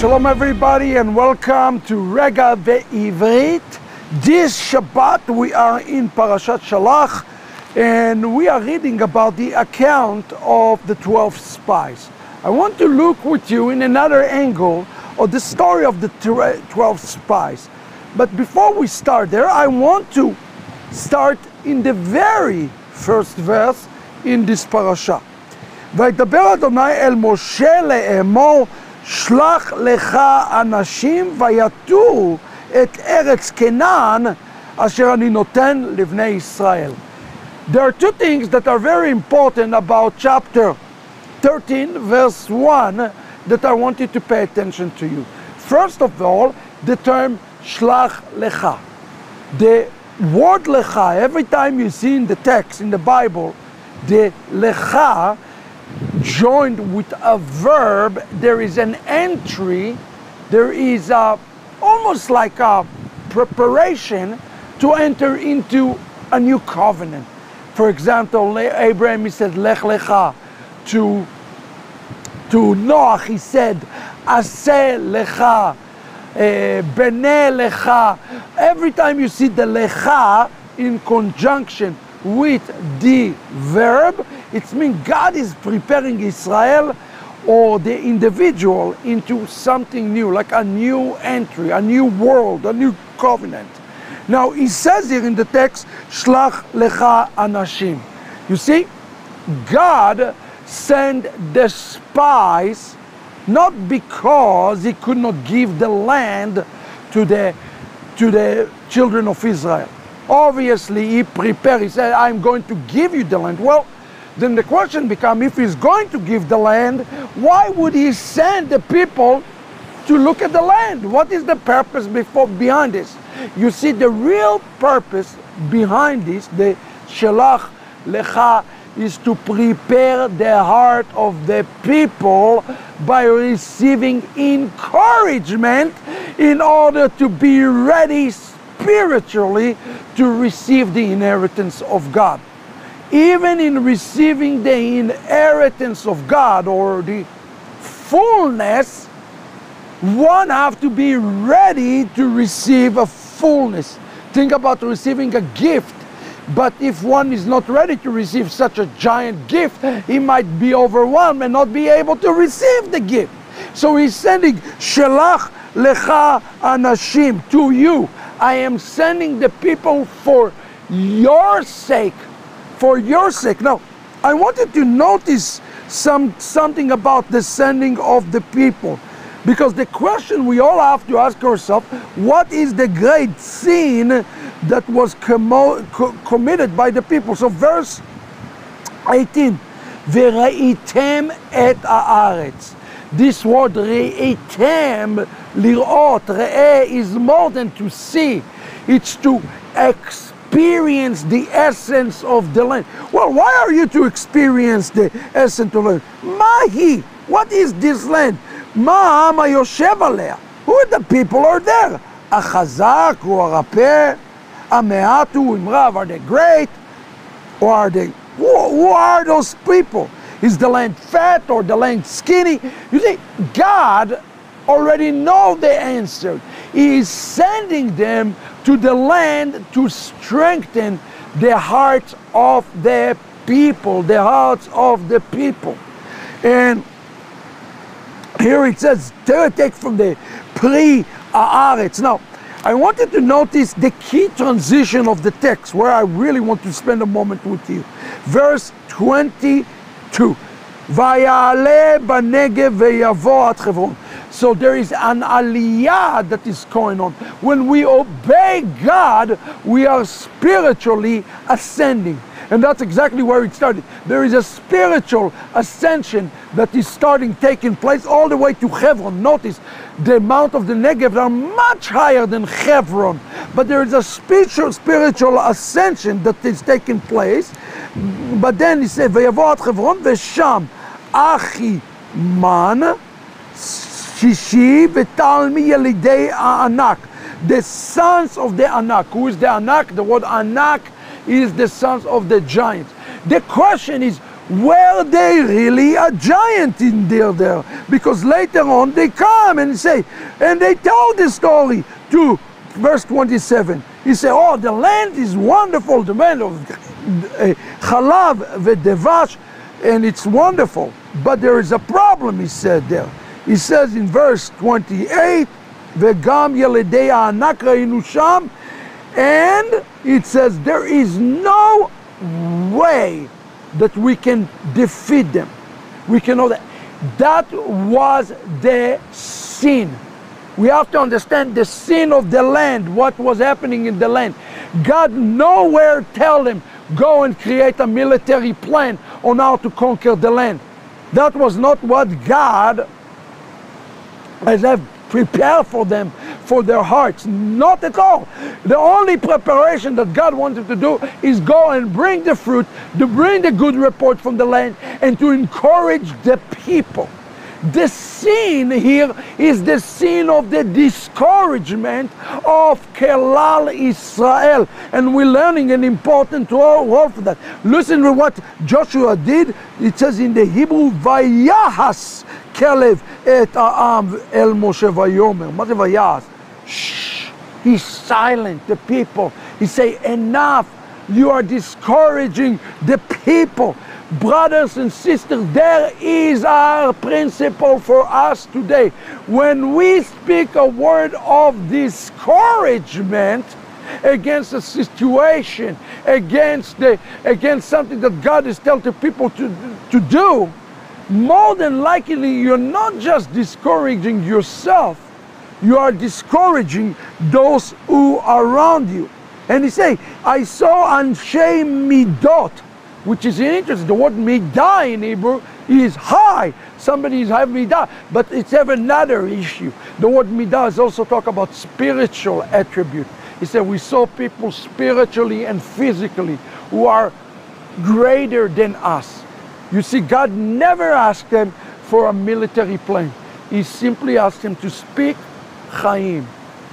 Shalom everybody and welcome to Rega Bivrit. This Shabbat we are in Parashat Shalach and we are reading about the account of the 12 spies. I want to look with you in another angle of the story of the 12 spies. But before we start there, I want to start in the very first verse in this parasha. שלח לך אנשים ויתורו את ארץ כנען אשר אני נותן לבני ישראל. There are two things that are very important about chapter 13 verse 1 that I want you to pay attention to you. First of all, the term shlach lecha. The word lecha, every time you see in the text in the Bible, the lecha joined with a verb, there is an entry, there is a, almost like a preparation to enter into a new covenant. For example, Abraham he said, Lech Lecha. To, to Noach he said, Aseh Lecha, eh, Bene Lecha. Every time you see the Lecha in conjunction with the verb, it means God is preparing Israel or the individual into something new, like a new entry, a new world, a new covenant. Now, he says here in the text, Shlach lecha anashim. You see, God sent the spies not because he could not give the land to the, to the children of Israel. Obviously, he prepared, he said, I'm going to give you the land. Well, then the question becomes if he's going to give the land, why would he send the people to look at the land? What is the purpose before, behind this? You see, the real purpose behind this, the Shalach Lecha, is to prepare the heart of the people by receiving encouragement in order to be ready spiritually to receive the inheritance of God. Even in receiving the inheritance of God or the fullness, one have to be ready to receive a fullness. Think about receiving a gift. But if one is not ready to receive such a giant gift, he might be overwhelmed and not be able to receive the gift. So he's sending Shelach Lecha Anashim to you. I am sending the people for your sake For your sake. Now, I wanted to notice some something about the sending of the people. Because the question we all have to ask ourselves, what is the great sin that was commo- co- committed by the people? So verse 18, וראיתם את הארץ. This word ראיתם, לראות, ראה is more than to see. It's to experience the essence of the land. Well, why are you to experience the essence of the land? Mahi, what is this land? Ma'ama Yoshevalea. Who are the people are there? Achazak, Uarapeh, Ameatu, Imrav, are they great? Or are they, who, who are those people? Is the land fat or the land skinny? You see, God already know the answer. He is sending them to the land to strengthen the hearts of the people, the hearts of the people. And here it says, take from the pre Aaretz. Now, I wanted to notice the key transition of the text where I really want to spend a moment with you. Verse 22. ויעלה בנגב ויבוא עד חברון. so there is an aliyah that is going on. When we obey God, we are spiritually ascending. And that's exactly where it started. There is a spiritual ascension that is starting taking place all the way to Hebron. Notice the amount of the Negev are much higher than Hebron. But there is a spiritual, spiritual ascension that is taking place. But then he said, Hebron vesham achi man Shishi v'talmi yelidei anak. The sons of the anak. Who is the anak? The word anak is the sons of the giants. The question is, were they really a giant in there, there? Because later on they come and say, and they tell the story to verse 27. He said, oh, the land is wonderful, the land of Chalav uh, devash and it's wonderful. But there is a problem, he said there. He says in verse 28, Vegam Inusham, and it says there is no way that we can defeat them. We can know That was the sin. We have to understand the sin of the land, what was happening in the land. God nowhere tell them, go and create a military plan on how to conquer the land. That was not what God has have prepared for them, for their hearts. Not at all. The only preparation that God wanted to do is go and bring the fruit, to bring the good report from the land, and to encourage the people. The sin here is the sin of the discouragement of Kelal Israel. And we're learning an important word for that. Listen to what Joshua did. It says in the Hebrew, Vayahas כלב את העם אל משה ויאמר. מה זה ויעש? He's silent, the people. He say, enough. You are discouraging the people. Brothers and sisters, there is our principle for us today. When we speak a word of discouragement, against a situation, against the against something that God is telling the people to, to do, more than likely you're not just discouraging yourself, you are discouraging those who are around you. And he say, I saw Anshe Midot, which is interesting. The word Midah in Hebrew is high. Somebody is having Midah, but it's have another issue. The word Midah is also talk about spiritual attribute. He said, we saw people spiritually and physically who are greater than us. You see, God never asked them for a military plane. He simply asked them to speak chaim,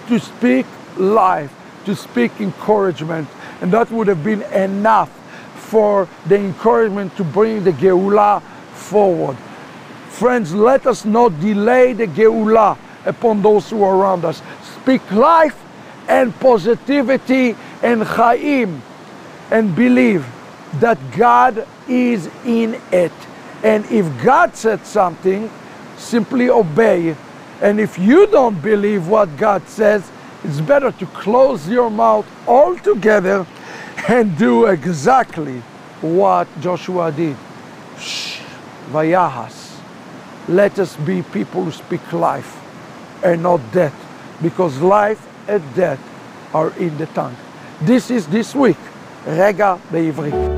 to speak life, to speak encouragement. And that would have been enough for the encouragement to bring the Geulah forward. Friends, let us not delay the Geulah upon those who are around us. Speak life and positivity and chaim and believe that God is in it. And if God said something, simply obey. And if you don't believe what God says, it's better to close your mouth altogether and do exactly what Joshua did. Shh, vayahas. Let us be people who speak life and not death, because life and death are in the tongue. This is this week, Rega בעברית.